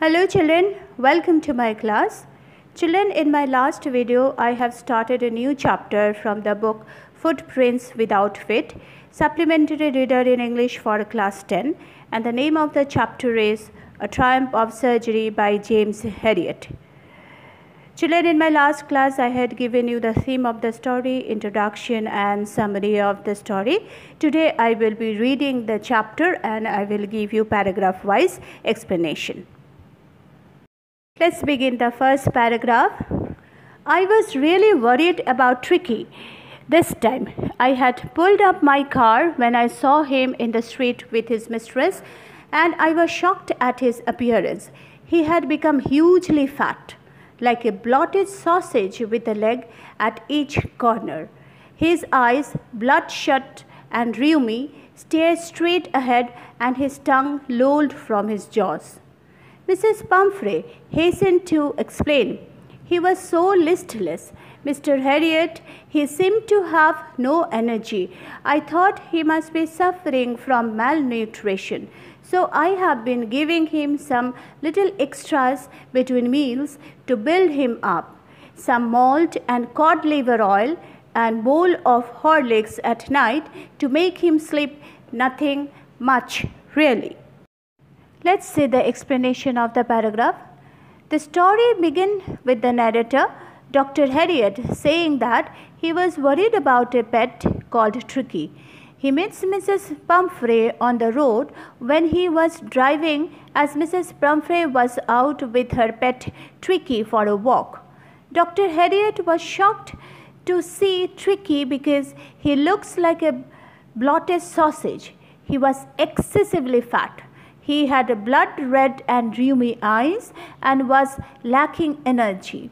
Hello children, welcome to my class. Children, in my last video, I have started a new chapter from the book Footprints Without Feet, Supplementary Reader in English for class 10 and the name of the chapter is A Triumph of Surgery by James Herriot. Children, in my last class, I had given you the theme of the story, introduction and summary of the story. Today, I will be reading the chapter and I will give you paragraph wise explanation. Let's begin the first paragraph. I was really worried about Tricky. This time, I had pulled up my car when I saw him in the street with his mistress, and I was shocked at his appearance. He had become hugely fat, like a blotted sausage with a leg at each corner. His eyes, bloodshot and rheumy, stared straight ahead, and his tongue lolled from his jaws. Mrs. Pumphrey hastened to explain. He was so listless. Mr. Herriot, he seemed to have no energy. I thought he must be suffering from malnutrition. So I have been giving him some little extras between meals to build him up. Some malt and cod liver oil and bowl of Horlicks at night to make him sleep nothing much really. Let's see the explanation of the paragraph. The story begins with the narrator, Dr. Herriot, saying that he was worried about a pet called Tricky. He meets Mrs. Pumphrey on the road when he was driving as Mrs. Pumphrey was out with her pet Tricky for a walk. Dr. Herriot was shocked to see Tricky because he looks like a blotted sausage. He was excessively fat. He had blood red and rheumy eyes and was lacking energy.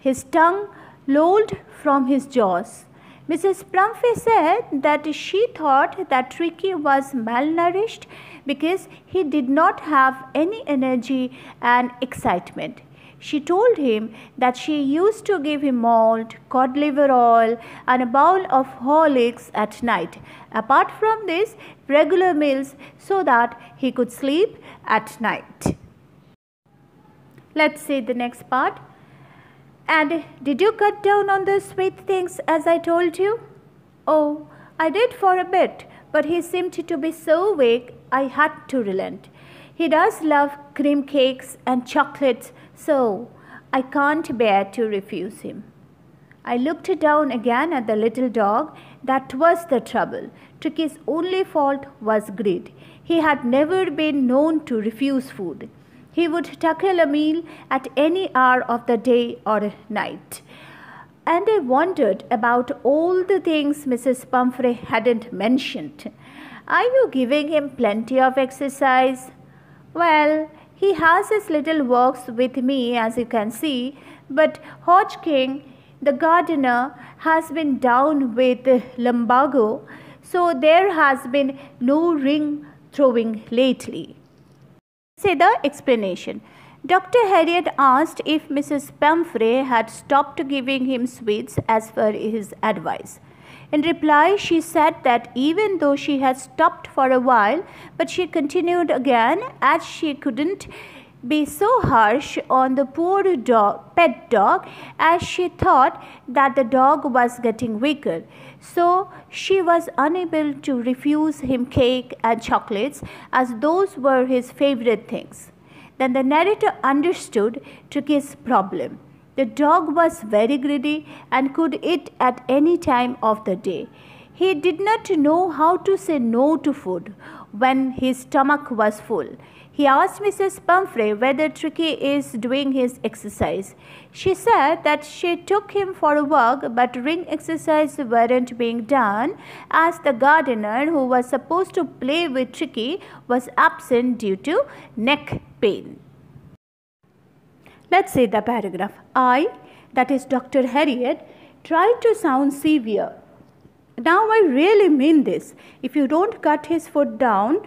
His tongue lolled from his jaws. Mrs. Pumphrey said that she thought that Tricky was malnourished because he did not have any energy and excitement. She told him that she used to give him malt, cod liver oil, and a bowl of Horlicks at night. Apart from this, regular meals so that he could sleep at night. Let's see the next part. And did you cut down on the sweet things as I told you? Oh, I did for a bit, but he seemed to be so weak I had to relent. He does love cream cakes and chocolates, so I can't bear to refuse him. I looked down again at the little dog. That was the trouble. Tricky's only fault was greed. He had never been known to refuse food. He would tackle a meal at any hour of the day or night. And I wondered about all the things Mrs. Pumphrey hadn't mentioned. Are you giving him plenty of exercise? Well, he has his little works with me, as you can see, but Hodgkin, the gardener, has been down with lumbago, so there has been no ring throwing lately. Say the explanation. Dr. Herriot asked if Mrs. Pumphrey had stopped giving him sweets as per his advice. In reply, she said that even though she had stopped for a while, but she continued again as she couldn't be so harsh on the poor dog, pet dog as she thought that the dog was getting weaker. So she was unable to refuse him cake and chocolates as those were his favorite things. Then the narrator understood Tricky's problem. The dog was very greedy and could eat at any time of the day. He did not know how to say no to food when his stomach was full. He asked Mrs. Pumphrey whether Tricky is doing his exercise. She said that she took him for a walk, but ring exercise weren't being done as the gardener who was supposed to play with Tricky was absent due to neck pain. Let's see the paragraph. I, that is Dr. Herriot, tried to sound severe. Now I really mean this. If you don't cut his foot down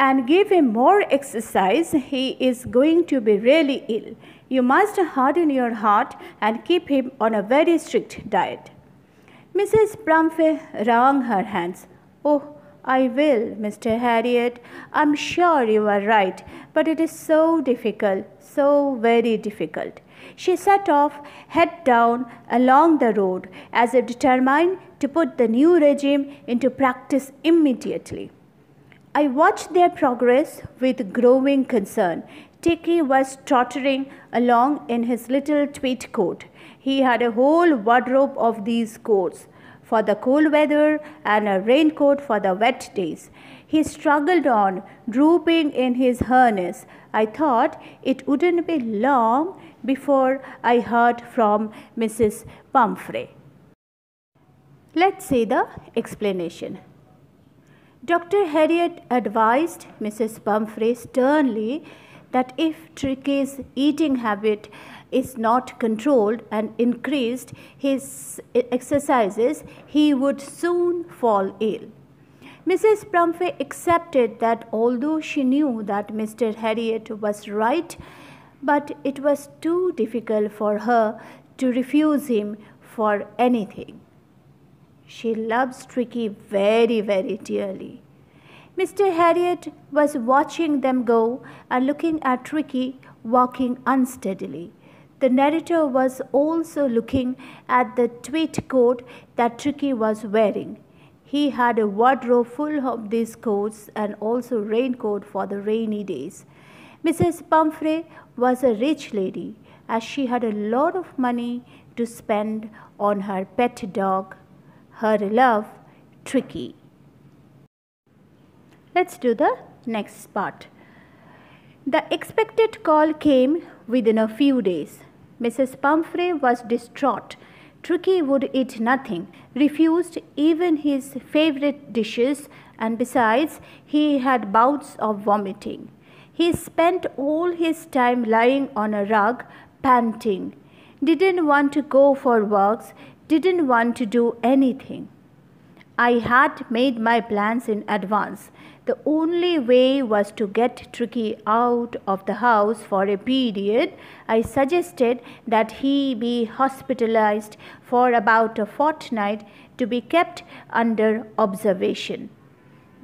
and give him more exercise, he is going to be really ill. You must harden your heart and keep him on a very strict diet. Mrs. Pumphrey wrung her hands. Oh, I will, Mr. Herriot. I'm sure you are right, but it is so difficult, so very difficult. She set off, head down, along the road, as if determined to put the new regime into practice immediately. I watched their progress with growing concern. Tricky was tottering along in his little tweed coat. He had a whole wardrobe of these coats for the cold weather and a raincoat for the wet days. He struggled on, drooping in his harness. I thought it wouldn't be long before I heard from Mrs. Pumphrey. Let's see the explanation. Dr. Herriot advised Mrs. Pumphrey sternly that if Tricky's eating habit is not controlled and increased his exercises, he would soon fall ill. Mrs. Pumphrey accepted that although she knew that Mr. Herriot was right, but it was too difficult for her to refuse him for anything. She loves Tricky very, very dearly. Mr. Herriot was watching them go and looking at Tricky walking unsteadily. The narrator was also looking at the tweed coat that Tricky was wearing. He had a wardrobe full of these coats and also raincoat for the rainy days. Mrs. Pumphrey was a rich lady as she had a lot of money to spend on her pet dog her love tricky. Let's do the next part. The expected call came within a few days. Mrs. Pumphrey was distraught. Tricky would eat nothing, refused even his favorite dishes, and besides, he had bouts of vomiting. He spent all his time lying on a rug, panting. Didn't want to go for walks, didn't want to do anything. I had made my plans in advance. The only way was to get Tricky out of the house for a period. I suggested that he be hospitalized for about a fortnight to be kept under observation.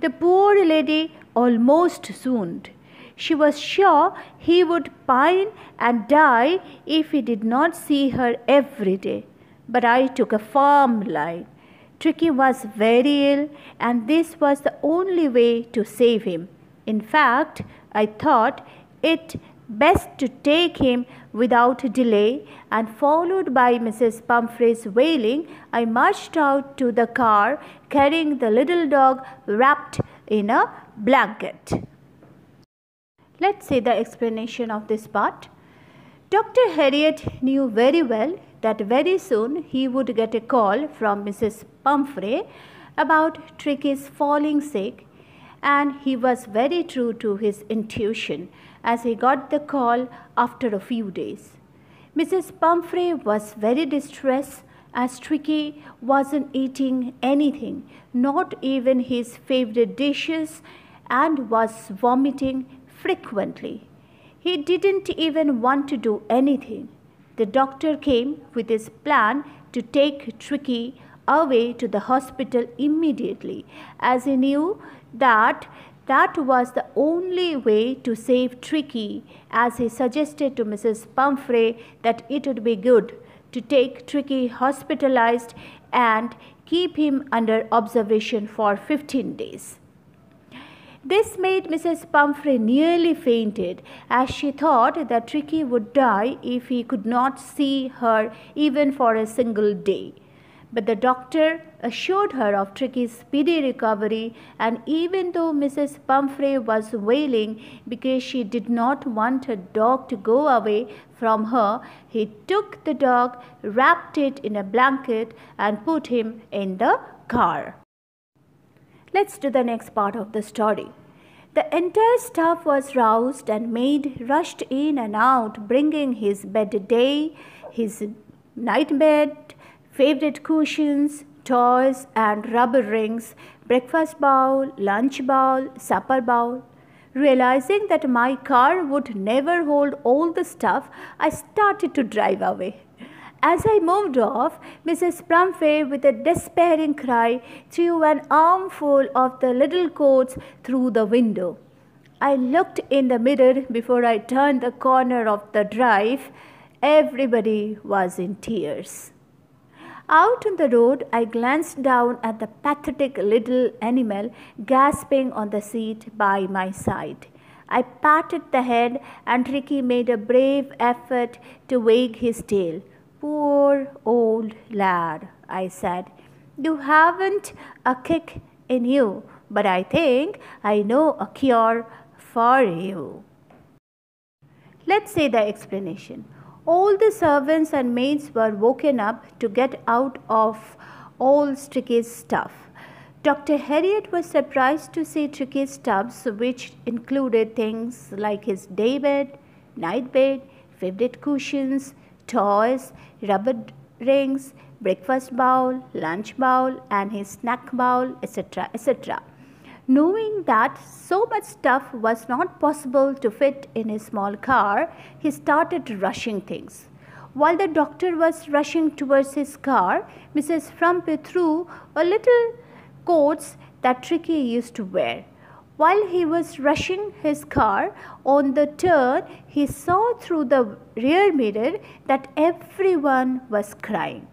The poor lady almost swooned. She was sure he would pine and die if he did not see her every day but I took a firm line. Tricky was very ill, and this was the only way to save him. In fact, I thought it best to take him without delay, and followed by Mrs. Pumphrey's wailing, I marched out to the car carrying the little dog wrapped in a blanket. Let's see the explanation of this part. Dr. Herriot knew very well that very soon he would get a call from Mrs. Pumphrey about Tricky's falling sick, and he was very true to his intuition as he got the call after a few days. Mrs. Pumphrey was very distressed as Tricky wasn't eating anything, not even his favorite dishes, and was vomiting frequently. He didn't even want to do anything. The doctor came with his plan to take Tricky away to the hospital immediately, as he knew that that was the only way to save Tricky, as he suggested to Mrs. Pumphrey that it would be good to take Tricky hospitalized and keep him under observation for 15 days. This made Mrs. Pumphrey nearly fainted as she thought that Tricky would die if he could not see her even for a single day. But the doctor assured her of Tricky's speedy recovery, and even though Mrs. Pumphrey was wailing because she did not want her dog to go away from her, he took the dog, wrapped it in a blanket, and put him in the car. Let's do the next part of the story. The entire staff was roused and maid rushed in and out, bringing his bed day, his night bed, favorite cushions, toys, and rubber rings, breakfast bowl, lunch bowl, supper bowl. Realizing that my car would never hold all the stuff, I started to drive away. As I moved off, Mrs. Pumphrey, with a despairing cry, threw an armful of the little coats through the window. I looked in the mirror before I turned the corner of the drive. Everybody was in tears. Out on the road, I glanced down at the pathetic little animal gasping on the seat by my side. I patted the head, and Tricky made a brave effort to wag his tail. Poor old lad, I said. You haven't a kick in you, but I think I know a cure for you. Let's say the explanation. All the servants and maids were woken up to get out of all Tricky's stuff. Dr. Herriot was surprised to see Tricky's stuffs, which included things like his daybed, nightbed, favorite cushions, toys, rubber rings, breakfast bowl, lunch bowl, and his snack bowl, etc. etc. Knowing that so much stuff was not possible to fit in his small car, he started rushing things. While the doctor was rushing towards his car, Mrs. Pumphrey threw a little coats that Tricky used to wear. While he was rushing his car on the turn, he saw through the rear mirror that everyone was crying.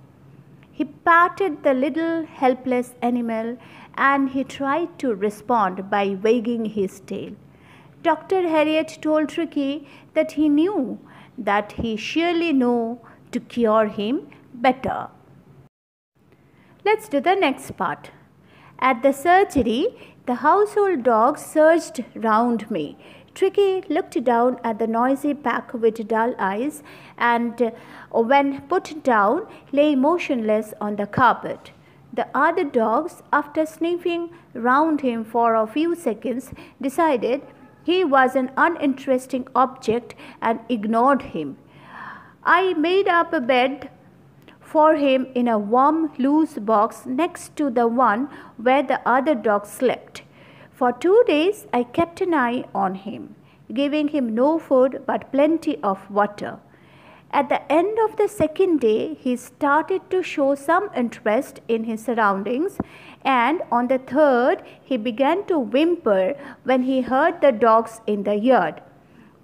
He patted the little helpless animal and he tried to respond by wagging his tail. Dr. Herriot told Tricky that he knew that he surely knew to cure him better. Let's do the next part. At the surgery, the household dogs surged round me. Tricky looked down at the noisy pack with dull eyes and, uh, when put down, lay motionless on the carpet. The other dogs, after sniffing round him for a few seconds, decided he was an uninteresting object and ignored him. I made up a bed for him in a warm, loose box next to the one where the other dog slept. For two days, I kept an eye on him, giving him no food but plenty of water. At the end of the second day, he started to show some interest in his surroundings, and on the third, he began to whimper when he heard the dogs in the yard.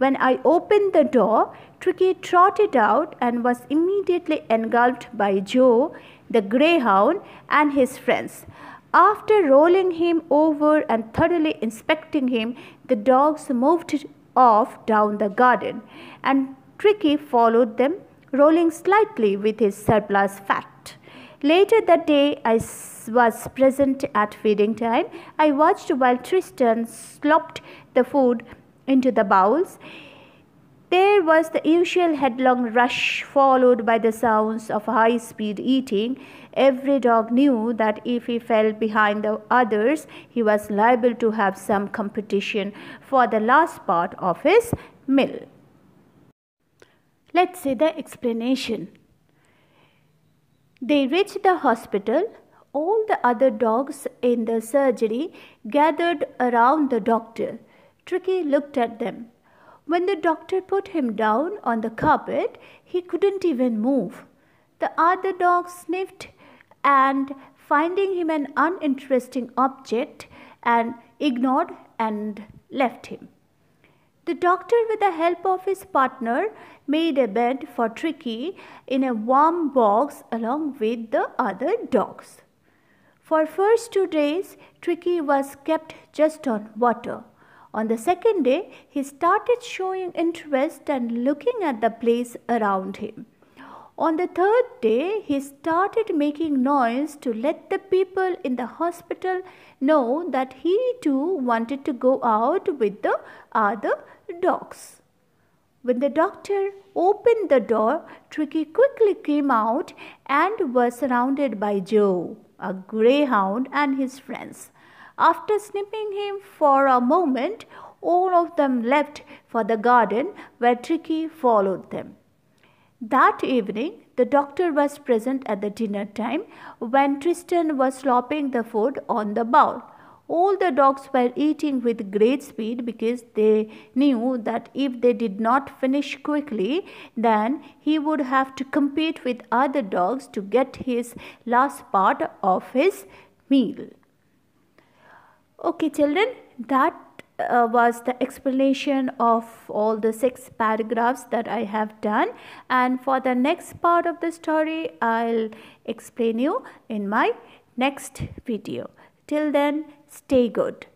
When I opened the door, Tricky trotted out and was immediately engulfed by Joe, the greyhound, and his friends. After rolling him over and thoroughly inspecting him, the dogs moved off down the garden, and Tricky followed them, rolling slightly with his surplus fat. Later that day, I was present at feeding time. I watched while Tristan slopped the food into the bowels. There was the usual headlong rush, followed by the sounds of high speed eating. Every dog knew that if he fell behind the others, he was liable to have some competition for the last part of his meal. Let's see the explanation. They reached the hospital. All the other dogs in the surgery gathered around the doctor. Tricky looked at them. When the doctor put him down on the carpet, he couldn't even move. The other dogs sniffed and, finding him an uninteresting object, and ignored and left him. The doctor, with the help of his partner, made a bed for Tricky in a warm box along with the other dogs. For first two days, Tricky was kept just on water. On the second day, he started showing interest and looking at the place around him. On the third day, he started making noise to let the people in the hospital know that he too wanted to go out with the other dogs. When the doctor opened the door, Tricky quickly came out and was surrounded by Joe, a greyhound, and his friends. After snipping him for a moment, all of them left for the garden where Tricky followed them. That evening, the doctor was present at the dinner time when Tristan was slopping the food on the bowl. All the dogs were eating with great speed because they knew that if they did not finish quickly, then he would have to compete with other dogs to get his last part of his meal. Okay, children, that uh, was the explanation of all the six paragraphs that I have done and for the next part of the story I'll explain you in my next video. Till then stay good.